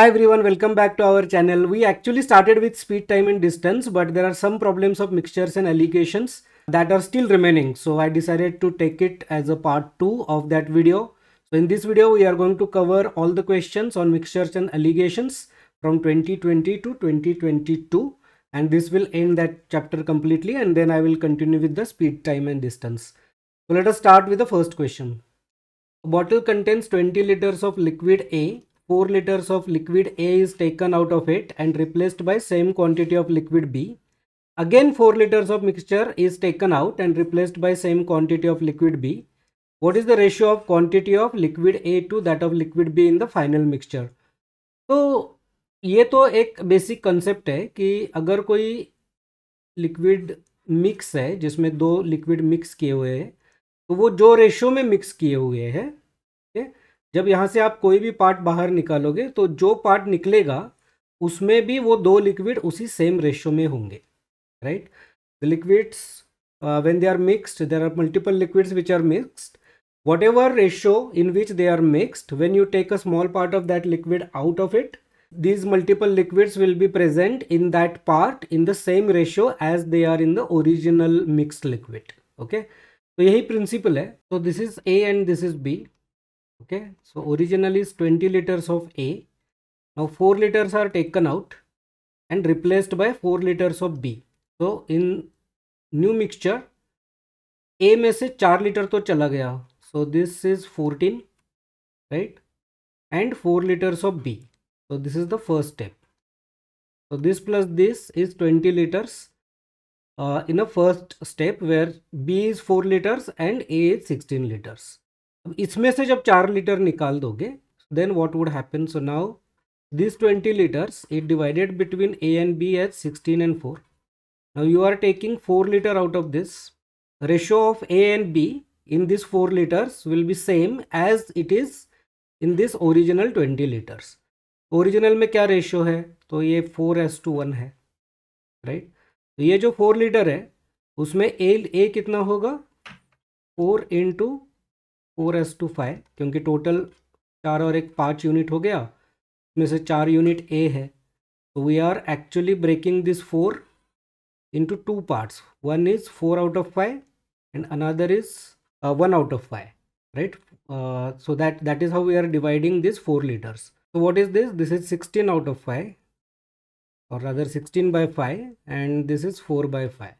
Hi everyone, welcome back to our channel. We actually started with speed, time and distance, but there are some problems of mixtures and alligations that are still remaining. So I decided to take it as a part 2 of that video. So in this video, we are going to cover all the questions on mixtures and allegations from 2020 to 2022 and this will end that chapter completely and then I will continue with the speed, time and distance. So let us start with the first question. A bottle contains 20 liters of liquid A 4 liters of liquid A is taken out of it and replaced by same quantity of liquid B. Again 4 liters of mixture is taken out and replaced by same quantity of liquid B. What is the ratio of quantity of liquid A to that of liquid B in the final mixture? तो ये तो एक basic concept है कि अगर कोई liquid mix है जिसमें दो लिक्विड मिक्स किए हुए हैं तो वो जो रेशो में मिक्स किए हुए हैं जब यहाँ से आप कोई भी पार्ट बाहर निकालोगे तो जो पार्ट निकलेगा, उसमें भी वो दो लिक्विड उसी सेम रेशो में होंगे right the liquids when they are mixed there are multiple liquids which are mixed whatever ratio in which they are mixed when you take a small part of that liquid out of it these multiple liquids will be present in that part in the same ratio as they are in the original mixed liquid, okay? तो यही principle है। तो this is A and this is B okay so original is 20 liters of a now 4 liters are taken out and replaced by 4 liters of b so in new mixture a में से 4 litre तो चला गया so this is 14 right and 4 liters of b so this is the first step so this plus this is 20 liters uh, in a first step where b is 4 liters and a is 16 liters अब इसमें से जब चार litre निकाल दोगे then what would happen so now this twenty litres it divided between A and B as sixteen and four now you are taking four litre out of this ratio of A and B in this four litres will be same as it is in this original twenty litres original में क्या ratio है? तो ये four S to one है right right? तो ये जो four litre है, उसमें ए ए कितना होगा? Four into four is to five, क्योंकि टोटल चार और एक पाँच यूनिट हो गया, उसमें से चार यूनिट ए है। तो we are actually breaking this four into two parts one is four out of five and another is one out of five right so that that is how we are dividing this four litres तो what is this this is sixteen out of five और other sixteen by five and this is four by five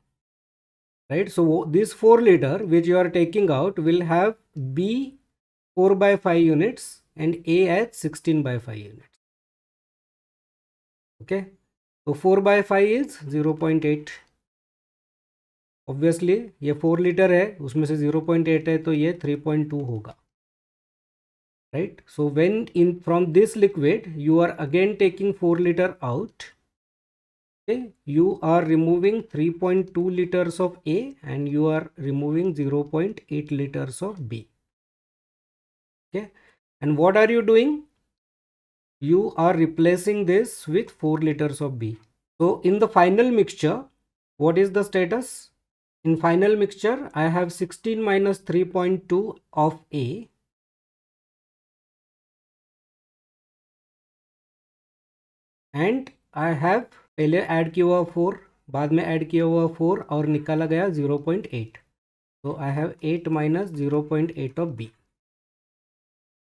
right so this 4 liter which you are taking out will have b 4 by 5 units and a as 16 by 5 units okay so 4 by 5 is 0.8 obviously ये 4 litre है उसमें से 0.8 है तो ये 3.2 होगा right so when in from this liquid you are again taking 4 liter out you are removing 3.2 liters of a and you are removing 0.8 liters of b. Okay and what are you doing? You are replacing this with 4 liters of b. So in the final mixture what is the status? In final mixture i have 16 minus 3.2 of a. And i have पहले add किया हुआ four बाद में add किया हुआ four और निकाला गया ज़ीरो पॉइंट एट तो I have eight minus zero point eight of B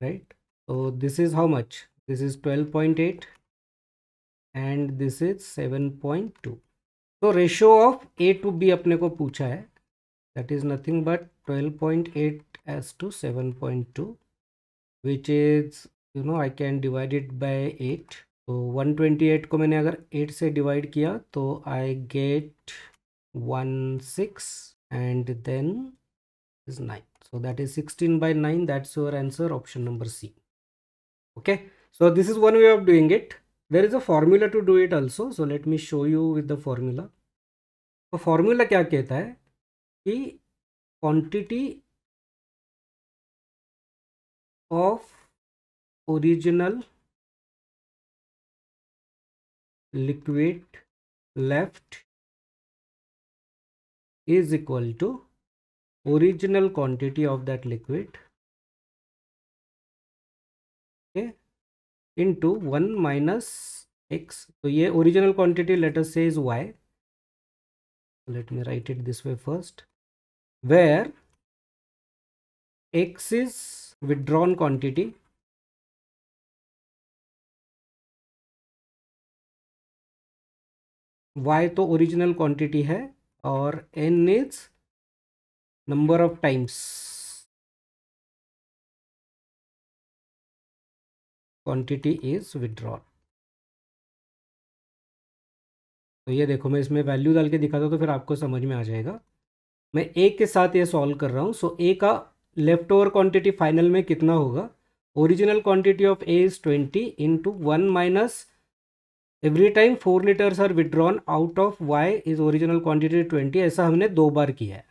right तो this is how much this is twelve point eight and this is seven point two तो ratio of A to B अपने को पूछा है। That is nothing but twelve point eight is to seven point two which is you know I can divide it by eight तो 128 को मैंने अगर 8 से डिवाइड किया तो I get 16 and then is nine so that is sixteen by nine that's your answer option number C okay so this is one way of doing it there is a formula to do it also so let me show you with the formula तो formula क्या कहता है? कि quantity of original liquid left is equal to original quantity of that liquid okay into 1 minus x. So ये original quantity let us say is y. Let me write it this way first where x is withdrawn quantity y तो original quantity है और N is number of times quantity is withdrawn तो ये देखो, मैं इसमें value डाल के दिखाता हूँ तो फिर आपको समझ में आ जाएगा। मैं ए के साथ ये सॉल्व कर रहा हूँ सो ए का लेफ़्ट ओवर क्वांटिटी फाइनल में कितना होगा? Original quantity of A is twenty into one minus every time four litres are withdrawn out of Y is original quantity twenty ऐसा हमने दो बार किया है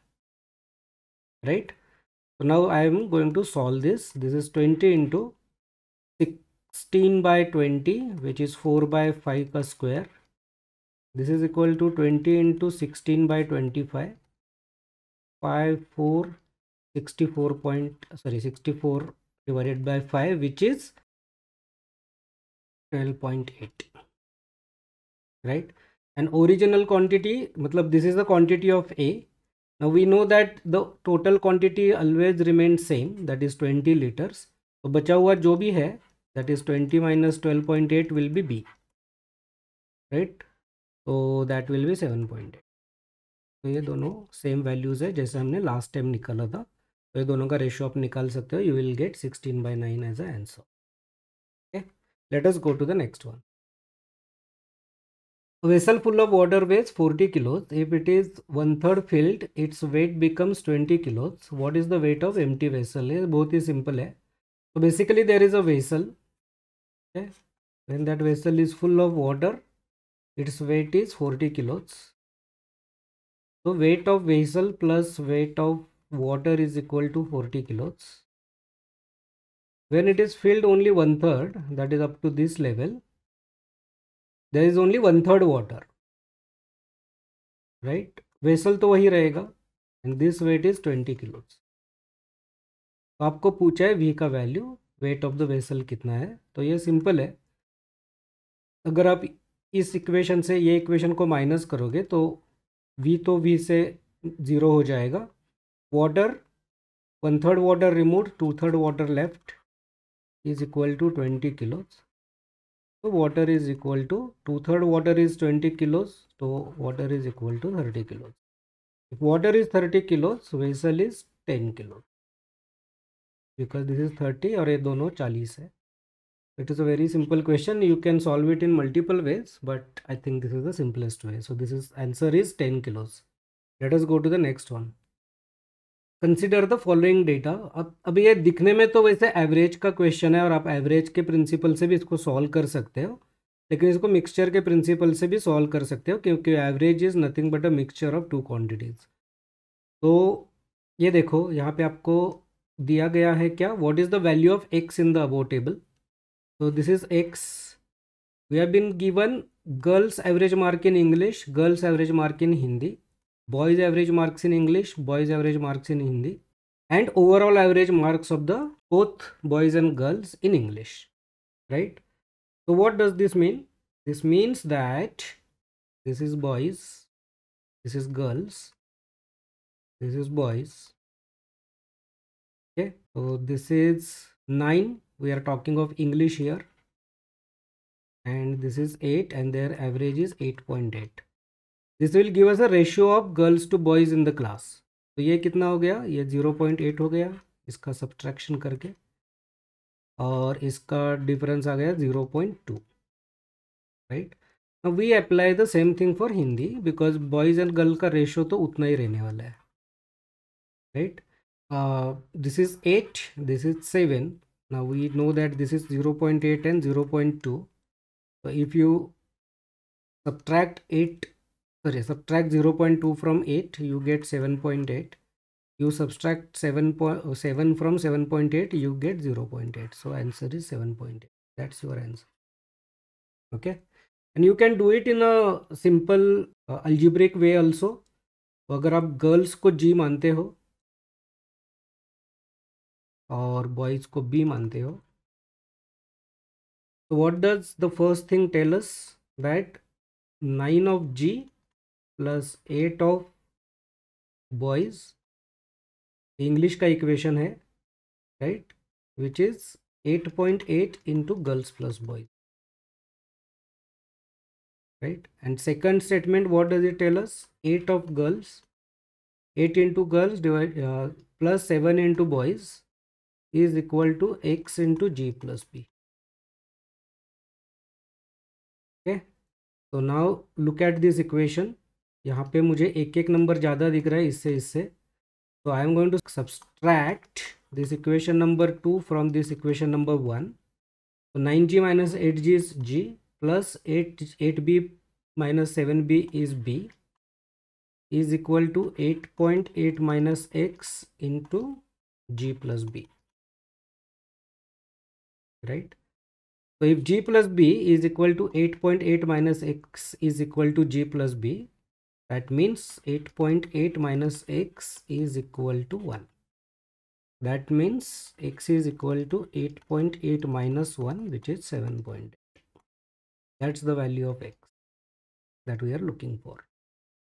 right so now i am going to solve this this is 20 into 16 by 20 which is 4 by 5 ka square this is equal to 20 into 16 by 25 5 4 64 point sorry 64 divided by 5 which is 12.8 right and original quantity matlab this is the quantity of a now we know that the total quantity always remains same that is 20 liters तो बचा हुआ जो भी है that is 20 minus 12.8 will be b right so that will be 7.8 तो ये दोनों same values है जैसे हमने लास्ट टाइम निकाला था तो ये दोनों का रेशियो आप निकाल सकते हो you will get 16 by 9 as a answer okay let us go to the next one A vessel full of water weighs 40 kilos. If it is one third filled, its weight becomes 20 kilos. What is the weight of empty vessel? ये बहुत ही simple है. So basically there is a vessel. Okay. When that vessel is full of water, its weight is 40 kilos. So weight of vessel plus weight of water is equal to 40 kilos. When it is filled only one third, that is up to this level, there is only one third water right vessel तो वही रहेगा and this weight is twenty kilos तो आपको पूछा है V का value weight of the vessel कितना है? तो ये सिंपल है। अगर आप इस इक्वेशन से, ये इक्वेशन को माइनस करोगे तो वी तो वी से ज़ीरो हो जाएगा। Water one third water remove two third water left is equal to twenty kilos So water is equal to two third water is 20 kilos. So water is equal to 30 kilos. If water is 30 kilos, vessel is 10 kilos. Because this is 30 और ये दोनों 40 है. It is a very simple question. You can solve it in multiple ways, but I think this is the simplest way. So this is answer is 10 kilos. Let us go to the next one. Consider the following data अब अभी ये दिखने में तो वैसे average का question है और आप एवरेज के प्रिंसिपल से भी इसको सॉल्व कर सकते हो, लेकिन इसको मिक्सचर के प्रिंसिपल से भी सॉल्व कर सकते हो, क्योंकि average is nothing but a mixture of two quantities तो ये देखो, यहाँ पे आपको दिया गया है क्या? What is the value of X in the above table तो this is X we have been given girls average mark in English girls average mark in Hindi boys average marks in english boys average marks in hindi and overall average marks of the both boys and girls in english right? So what does this mean? This means that this is boys this is girls this is boys okay? So this is 9 we are talking of english here and this is 8 and their average is 8.8 this will give us a ratio of girls to boys in the class तो ये कितना हो गया? ये zero point eight हो गया इसका subtraction करके और इसका डिफरेंस आ गया zero point two right we apply the same thing for Hindi because boys and girl का रेशियो तो उतना ही रहने वाला है right this is eight this is seven ना we know now we know that this is 0.8 and 0.2 so if you subtract 8 sorry subtract 0.2 from 8 you get 7.8 you subtract 7.7 from 7.8 you get 0.8 so answer is 7.8 that's your answer okay and you can do it in a simple uh, algebraic way also तो अगर आप girls को G मानते हो और boys को b मानते हो So what does the first thing tell us? That 9 of G plus eight of boys, English का इक्वेशन है, right, which is eight point eight into girls plus boys, right, and second statement what does it tell us eight of girls, eight into girls divide uh, plus seven into boys is equal to x into G plus B, okay? So now look at this equation. यहाँ पे मुझे एक एक number ज़्यादा दिख रहा है इससे इससे। तो I am going to subtract this equation number two from this equation number one तो nine G minus eight G is G plus eight eight B minus seven B is B is equal to eight point eight minus x in two G plus B right तो if G plus B is equal to eight point eight minus x is equal to G plus B that means 8.8 minus x is equal to 1 that means x is equal to 8.8 minus 1 which is 7.8 that's the value of x that we are looking for.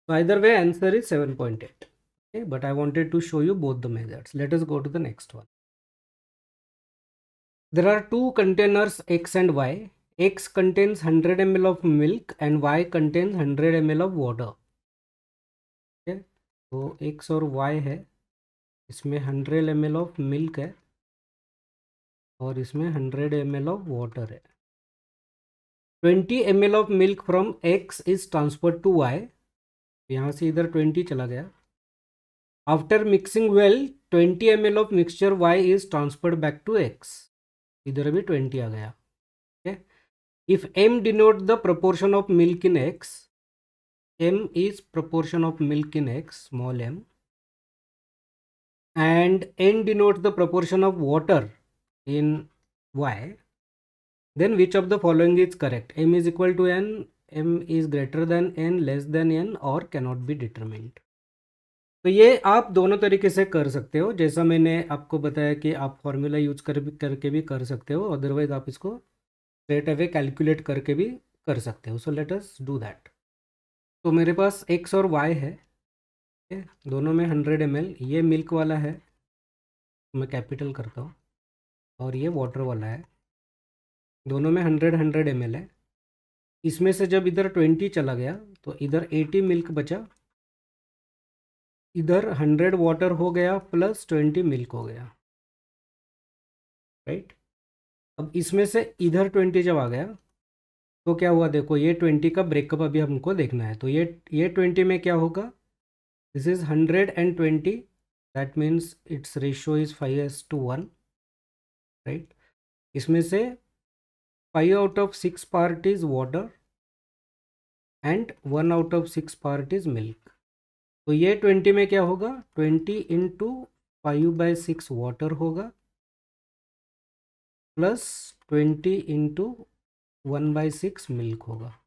So either way answer is 7.8 okay but i wanted to show you both the methods. Let us go to the next one. There are two containers x and y. X contains 100 ml of milk and y contains 100 ml of water so x or y है, इसमें hundred M L of milk है और इसमें hundred M L of water है। Twenty M L of milk from X is transfer to Y यहाँ से इधर twenty चला गया। After mixing well twenty M L of mixture Y is transferred back to X इधर भी twenty आ गया okay if M denote the proportion of milk in X M is proportion of milk in X small M and n denotes the proportion of water in y then which of the following is correct m is equal to n m is greater than n less than n or cannot be determined तो ये आप दोनों तरीके से कर सकते हो जैसा मैंने आपको बताया कि आप फॉर्मूला यूज़ कर करके भी कर सकते हो अदरवाइज़ आप इसको स्ट्रेट अवे कैलकुलेट करके भी कर सकते हो so let us do that तो मेरे पास एक्स और वाई है दोनों में हंड्रेड एम ये मिल्क वाला है मैं कैपिटल करता हूँ, और ये वाटर वाला है, दोनों में हंड्रेड हंड्रेड एम है। इसमें से जब इधर ट्वेंटी चला गया तो इधर एटी मिल्क बचा, इधर हंड्रेड वाटर हो गया प्लस ट्वेंटी मिल्क हो गया राइट अब इसमें से इधर ट्वेंटी जब आ गया तो क्या हुआ? देखो, ये ट्वेंटी का ब्रेकअप अभी हमको देखना है। तो ये ये ट्वेंटी में क्या होगा? This is 120 that means its ratio is 5 s to 1 right? इसमें से 5 out of 6 part is water and 1 out of 6 part is milk. तो ये 20 में क्या होगा? 20 into five by six water होगा plus 20 into one by six milk होगा।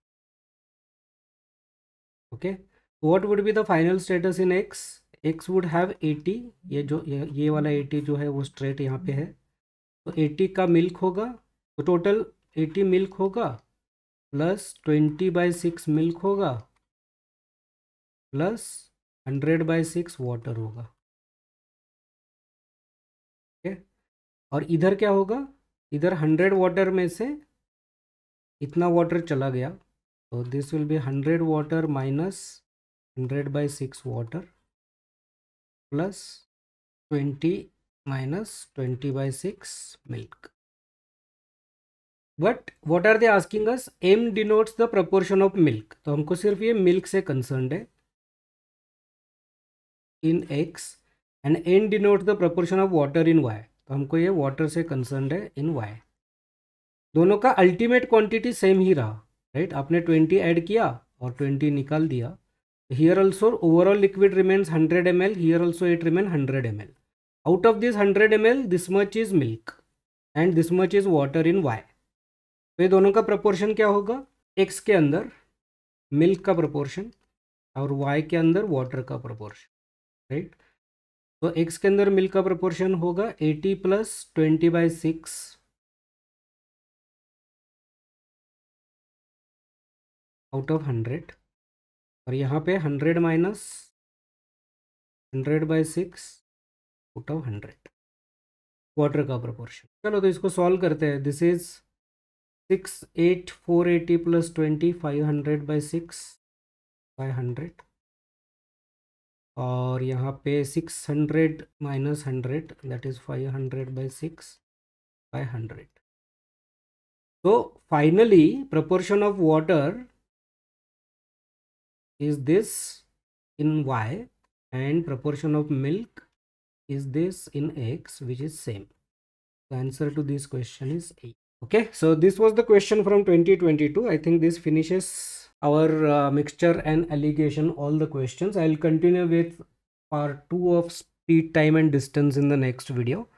Okay? Okay? what would be the final status in x? X would have 80 ये जो ये, ये वाला एटी जो है वो स्ट्रेट यहाँ पे है। तो 80 का मिल्क होगा। तो टोटल एटी मिल्क होगा। प्लस 20 बाई सिक्स मिल्क होगा। प्लस 100 बाई सिक्स वाटर होगा। ओके? है और इधर क्या होगा? इधर 100 वाटर में से इतना वाटर चला गया तो this will be 100 water minus 100 by 6 water plus 20 minus 20 by 6 milk. But what are they asking us M denotes the proportion of milk तो हमको सिर्फ़ ये मिल्क से कंसर्न है। In X and N denote the proportion of water in Y तो हमको ये water से कंसर्न है इन वाई दोनों का अल्टीमेट क्वांटिटी सेम ही रहा राइट? आपने ट्वेंटी ऐड किया और ट्वेंटी निकाल दिया। Here also overall liquid remains 100 ml, here also it remain 100 ml. Out of this 100 ml, this much is milk and this much is water in y तो ये दोनों का प्रपोर्शन क्या होगा? X के अंदर मिल्क का प्रपोर्शन और y के अंदर वाटर का प्रपोर्शन राइट तो x के अंदर मिल्क का प्रपोर्शन होगा 80 plus twenty by six out of hundred. और यहाँ पे hundred minus hundred by six out of hundred. Quarter का प्रोपोर्शन। चलो तो इसको सॉल्व करते हैं। This is six eight four eighty plus twenty five hundred by six five hundred. और यहाँ पे six hundred minus hundred that is five hundred by six five hundred तो finally proportion of water is this in y and proportion of milk is this in x which is same? The answer to this question is 8 okay so this was the question from 2022 i think this finishes our uh, mixture and allegation all the questions. I'll continue with part 2 of speed time and distance in the next video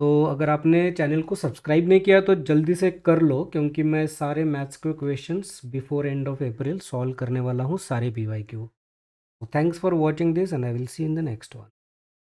तो अगर आपने channel को subscribe नहीं किया तो जल्दी से कर लो, क्योंकि मैं सारे मैथ्स के questions before end of April solve करने वाला हूँ सारे P Y Q thanks for watching this and I will see in the next one